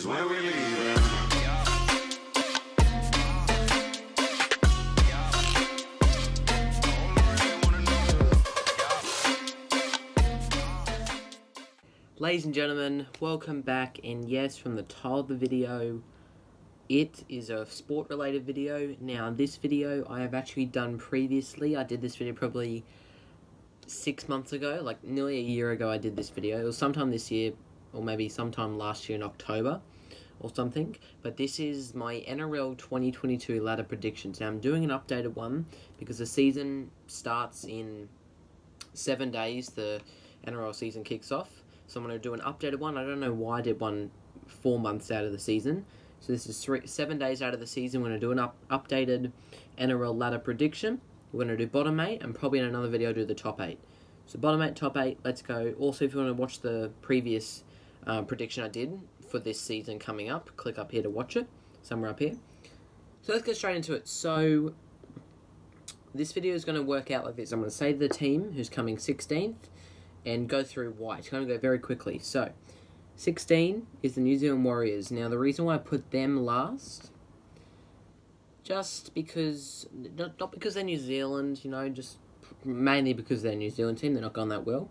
is we. Ladies and gentlemen, welcome back, and yes, from the title of the video, it is a sport-related video. Now, this video I have actually done previously. I did this video probably six months ago, like nearly a year ago I did this video. It was sometime this year, or maybe sometime last year in October, or something. But this is my NRL 2022 ladder predictions. Now, I'm doing an updated one, because the season starts in seven days, the NRL season kicks off. So I'm going to do an updated one. I don't know why I did one four months out of the season. So this is three, seven days out of the season. We're going to do an up, updated NRL ladder prediction. We're going to do bottom eight, and probably in another video do the top eight. So bottom eight, top eight, let's go. Also, if you want to watch the previous uh, prediction I did for this season coming up, click up here to watch it, somewhere up here. So let's get straight into it. So this video is going to work out like this. I'm going to say the team who's coming 16th and go through why. It's going to go very quickly. So, 16 is the New Zealand Warriors. Now, the reason why I put them last, just because, not, not because they're New Zealand, you know, just mainly because they're a New Zealand team, they're not going that well.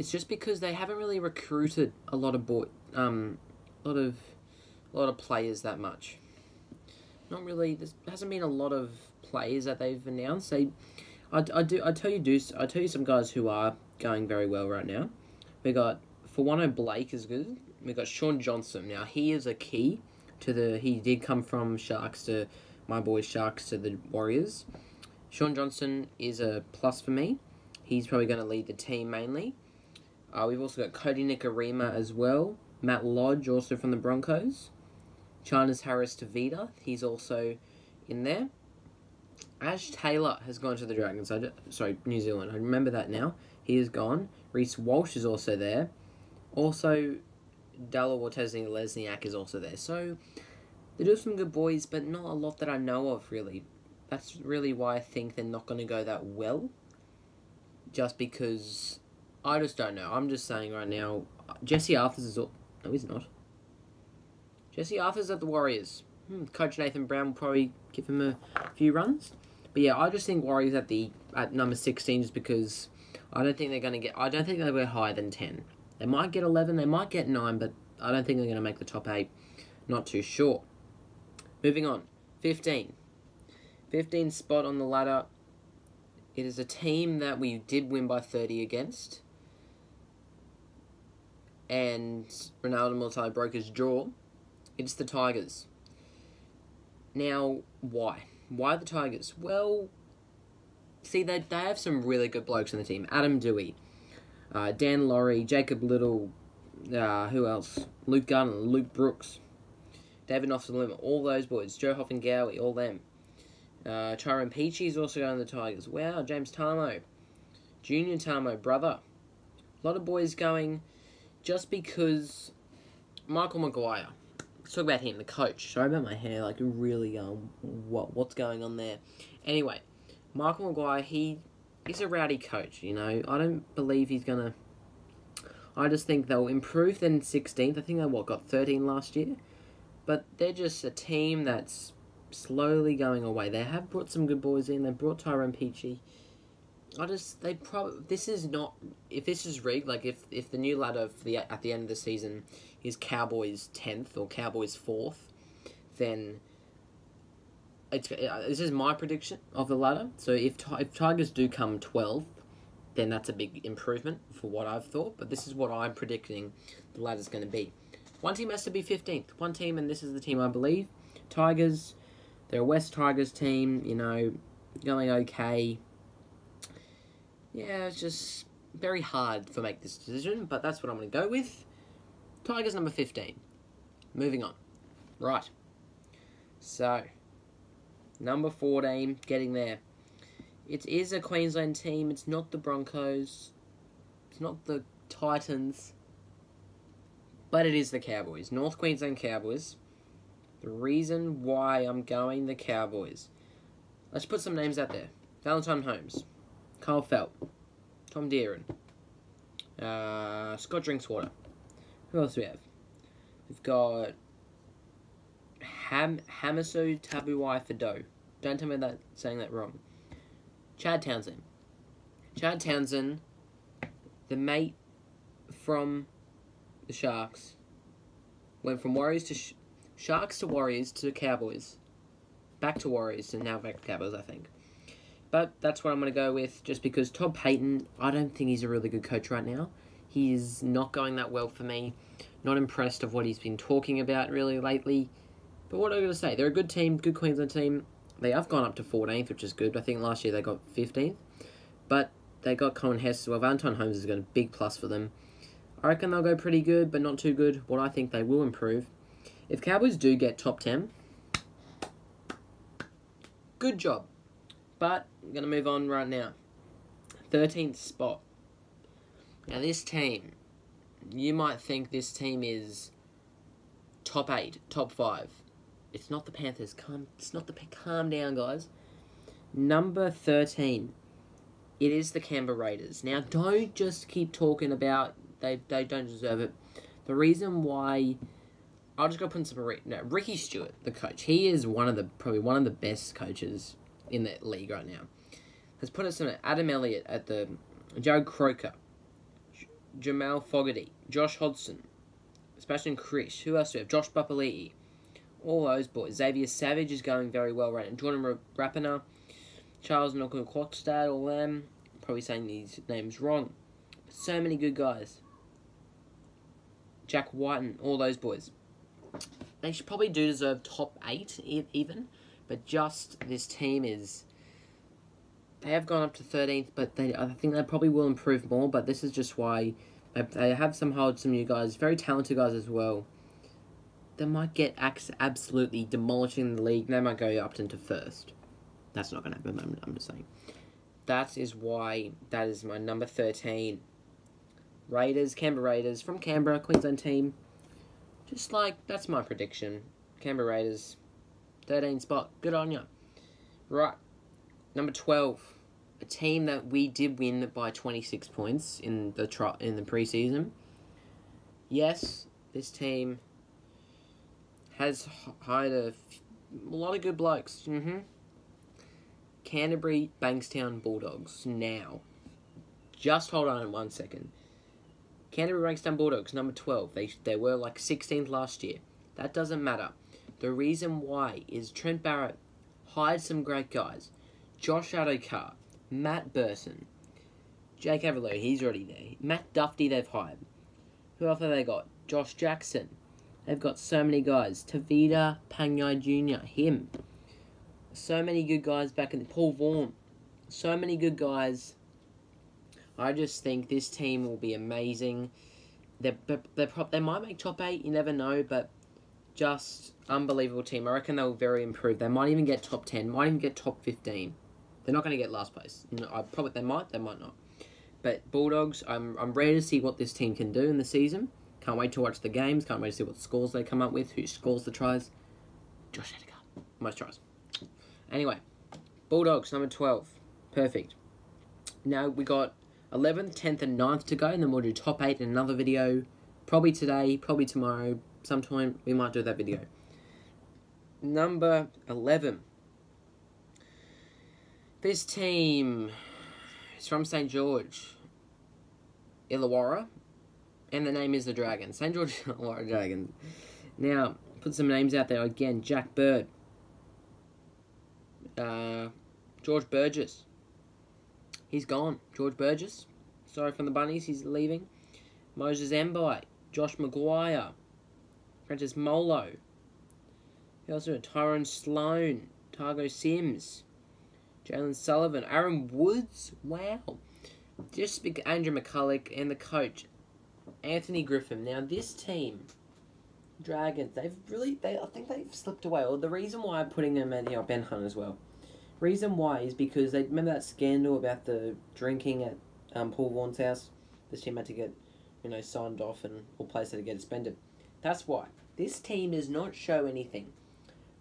It's just because they haven't really recruited a lot of boy, um, lot of, a lot of players that much. Not really. There hasn't been a lot of players that they've announced. They, I, I do. I tell you, do. I tell you some guys who are going very well right now. We got for Fonua-Blake is good. We got Shaun Johnson. Now he is a key to the. He did come from Sharks to my boys Sharks to the Warriors. Shaun Johnson is a plus for me. He's probably going to lead the team mainly. Uh, we've also got Kodi Nikorima as well. Matt Lodge also from the Broncos. Charnze Harris-Tavita. He's also in there. Ash Taylor has gone to the Dragons. I sorry, New Zealand. I remember that now. He is gone. Reece Walsh is also there. Also, Dallin Watene-Zelezniak is also there. So, they do some good boys, but not a lot that I know of, really. That's really why I think they're not going to go that well. Just because I just don't know. I'm just saying right now, Jesse Arthars is all. No, he's not. Jesse Arthars at the Warriors. Hmm, Coach Nathan Brown will probably give him a few runs. But yeah, I just think Warriors at the at number 16 just because I don't think they're going to get. I don't think they'll go higher than 10. They might get 11, they might get 9, but I don't think they're going to make the top 8. Not too sure. Moving on. 15. 15 spot on the ladder. It is a team that we did win by 30 against. And Ronaldo Multi broke his jaw. It's the Tigers. Now, why? Why the Tigers? Well, see, they, they have some really good blokes in the team. Adam Doueihi, uh, Daine Laurie, Jacob Liddle, uh, who else? Luke Garner, Luke Brooks, David Limit, all those boys. Joe Ofahengaue, all them. Uh, Tyrone Peachey is also going to the Tigers. Wow, James Tamou. Junior Tamou, brother. A lot of boys going just because Michael Maguire. Let's talk about him, the coach. Sorry about my hair, like really um what what's going on there. Anyway, Michael Maguire, he is a rowdy coach, you know. I don't believe he's gonna I just think they'll improve than sixteenth. I think they what got thirteen last year. But they're just a team that's slowly going away. They have brought some good boys in. They brought Tyrone Peachey. I just they probably this is not if this is rigged. Like if if the new ladder for the at the end of the season is Cowboys tenth or Cowboys fourth, then it's uh, this is my prediction of the ladder. So if if Tigers do come twelfth, then that's a big improvement for what I've thought. But this is what I'm predicting the ladder's going to be. One team has to be fifteenth. One team, and this is the team I believe. Tigers. They're a West Tigers team. You know, going okay yeah, it's just very hard for make this decision, but that's what I'm going to go with. Tigers number 15. Moving on. Right. So, number 14, getting there. It is a Queensland team. It's not the Broncos. It's not the Titans. But it is the Cowboys. North Queensland Cowboys. The reason why I'm going the Cowboys. Let's put some names out there. Valentine Holmes. Kyle Feldt, Tom Dearden, uh, Scott Drinkwater. Who else do we have? We've got Ham Hamiso Tabuai-Fidow. Don't tell me that saying that wrong. Chad Townsend. Chad Townsend, the mate from the Sharks, went from Warriors to Sh- Sharks to Warriors to Cowboys, back to Warriors, and now back to Cowboys, I think. But that's what I'm going to go with, just because Todd Payten, I don't think he's a really good coach right now. He's not going that well for me. Not impressed of what he's been talking about really lately. But what am I going to say? They're a good team, good Queensland team. They have gone up to 14th, which is good. I think last year they got 15th. But they got Coen Hess as well. Valentine Holmes is going to big plus for them. I reckon they'll go pretty good, but not too good. What I think they will improve. If Cowboys do get top 10, good job. But I'm going to move on right now. 13th spot. Now, this team, you might think this team is top 8, top 5. It's not the Panthers. Calm, it's not the calm down, guys. Number 13. It is the Canberra Raiders. Now, don't just keep talking about they, they don't deserve it. The reason why I'll just go put in some no, Ricky Stuart, the coach. He is one of the probably one of the best coaches in the league right now. Has put us in Adam Elliott at the Joe Croker, J- Jamal Fogarty, Josh Hodgson, Sebastian Kris. Who else do we have? Josh Papali'i. All those boys. Xavier Savage is going very well right now. Jordan Rapana, Charles Noku all them. Probably saying these names wrong. So many good guys. Jack White and all those boys. They should probably do deserve top eight even, but just this team is. They have gone up to thirteenth, but they I think they probably will improve more. But this is just why they, have some hold some new guys, very talented guys as well. They might get absolutely demolishing the league. They might go up into first. That's not going to happen. I'm, I'm just saying. That is why that is my number thirteen. Raiders, Canberra Raiders from Canberra, Queensland team. Just like, that's my prediction. Canberra Raiders, 13 spot. Good on you. Right, number 12. A team that we did win by 26 points in the tro- in the preseason. Yes, this team has hired a, lot of good blokes. Mm-hmm. Canterbury Bankstown Bulldogs. Now, just hold on one second. Canterbury Bankstown Bulldogs, number 12. They, they were like 16th last year. That doesn't matter. The reason why is Trent Barrett hired some great guys. Josh Addo-Carr, Matt Burton, Jake Averillo, he's already there. Matt Duffy, they've hired. Who else have they got? Josh Jackson. They've got so many guys. Tevita Pangai Jr., him. So many good guys back in the Paul Vaughan. So many good guys I just think this team will be amazing. They're, they're, they might make top eight, you never know, but just unbelievable team. I reckon they'll very improve. They might even get top 10, might even get top 15. They're not going to get last place. No, I probably They might, they might not. But Bulldogs, I'm, I'm ready to see what this team can do in the season. Can't wait to watch the games. Can't wait to see what scores they come up with, who scores the tries. Josh Edgar. Most tries. Anyway, Bulldogs, number 12. Perfect. Now we got 11th, 10th, and 9th to go, and then we'll do top 8 in another video. Probably today, probably tomorrow, sometime we might do that video. Number 11. This team is from St. George, Illawarra, and the name is the Dragons. St. George Illawarra Dragons. Now, put some names out there again. Jack Bird. Uh, George Burgess. He's gone. George Burgess, sorry from the Bunnies, he's leaving. Moses Mbye, Josh McGuire, Francis Molo. He also had Tyrone Sloan, Tariq Sims, Jalen Sullivan, Aaron Woods. Wow. Just speak Andrew McCullough and the coach, Anthony Griffin. Now this team, Dragons, they've really they I think they've slipped away. Well, the reason why I'm putting them in here, Ben Hunt as well. Reason why is because they remember that scandal about the drinking at um, Paul Vaughan's house. This team had to get, you know, signed off and all players had to get suspended. That's why this team does not show anything.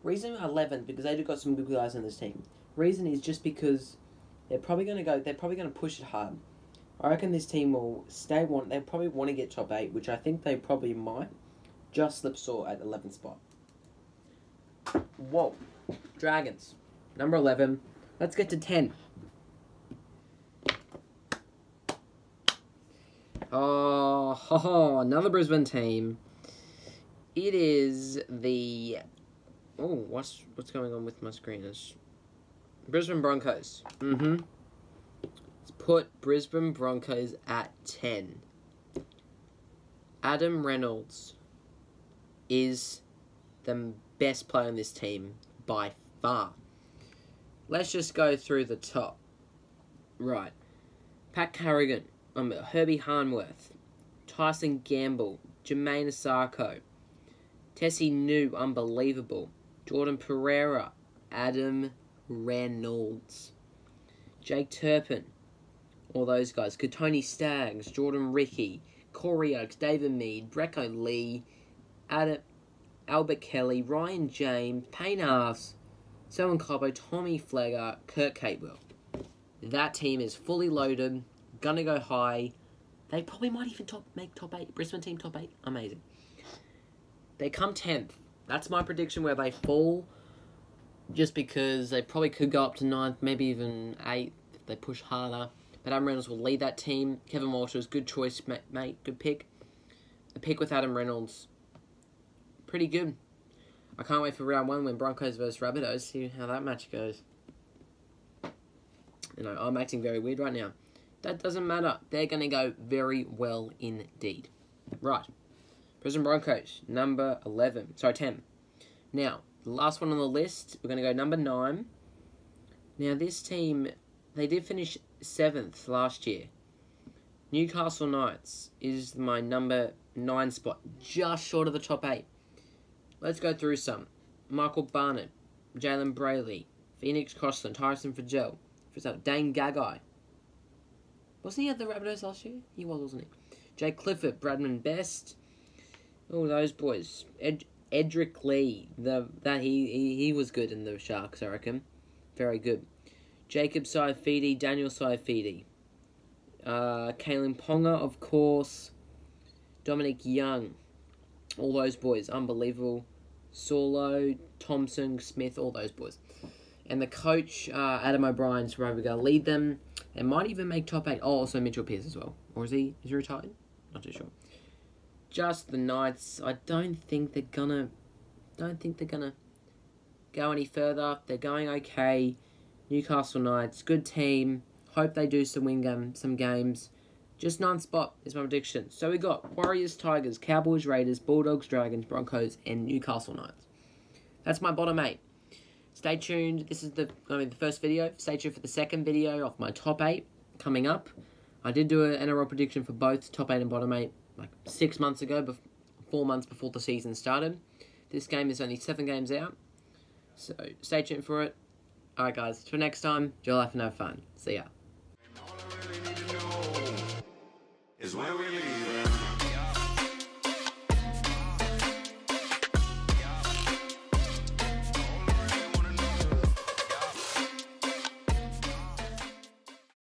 Reason eleven because they've got some good guys on this team. Reason is just because they're probably going to go. They're probably going to push it hard. I reckon this team will stay. Want they probably want to get top eight, which I think they probably might. Just slip Slipsaw at 11th spot. Whoa. Dragons. Number 11. Let's get to 10. Oh, ho, ho, another Brisbane team. It is the. Oh, what's what's going on with my screen? It's Brisbane Broncos. Mm-hmm. Let's put Brisbane Broncos at ten. Adam Reynolds is the best player on this team by far. Let's just go through the top. Right. Pat Carrigan, um, Herbie Farnworth, Tyson Gamble, Jamayne Isaako, Tesi Niu, unbelievable. Jordan Pereira, Adam Reynolds, Jake Turpin, all those guys. Kotoni Staggs, Jordan Riki, Corey Oates, David Mead, Brecko Lee, Adam, Albert Kelly, Ryan James, Payne Haas, Selwyn Cobbo, Tommy Flegler, Kurt Capewell. That team is fully loaded, gonna go high. They probably might even top make top eight. Brisbane team top eight, amazing. They come tenth. That's my prediction where they fall. Just because they probably could go up to ninth, maybe even eighth if they push harder. But Adam Reynolds will lead that team. Kevin Walsh good choice, mate. Good pick. The pick with Adam Reynolds, pretty good. I can't wait for round one when Broncos versus Rabbitohs. See how that match goes. You know, I'm acting very weird right now. That doesn't matter. They're going to go very well indeed. Right. Brisbane Broncos, number 11. Sorry, 10. Now, the last one on the list, we're going to go number 9. Now, this team, they did finish 7th last year. Newcastle Knights is my number 9 spot, just short of the top 8. Let's go through some. Michael Barnett, Jalen Brailey, Phoenix Crossland, Tyson for Frizell, Dane Gagai. Wasn't he at the Rabbitohs last year? He was, wasn't he? Jake Clifford, Bradman Best, Oh, those boys. Ed Edrick Lee. The that he, he he was good in the Sharks, I reckon. Very good. Jacob Saifiti, Daniel Saifiti. Uh, Kalyn Ponga, of course. Dominic Young. All those boys. Unbelievable. Solo, Thompson, Smith, all those boys. And the coach, uh, Adam O'Brien's probably going to lead them. And might even make top eight. Oh, also Mitchell Pearce as well. Or is he, is he retired? Not too sure just the Knights. I don't think they're gonna. Don't think they're gonna go any further. They're going okay. Newcastle Knights, good team. Hope they do some win game, some games. Just nine spot is my prediction. So we got Warriors, Tigers, Cowboys, Raiders, Bulldogs, Dragons, Broncos, and Newcastle Knights. That's my bottom eight. Stay tuned. This is the to be the first video. Stay tuned for the second video of my top eight coming up. I did do an NRL prediction for both top eight and bottom eight like six months ago, four months before the season started. This game is only seven games out, so stay tuned for it. Alright guys, till next time, enjoy life and have fun. See ya.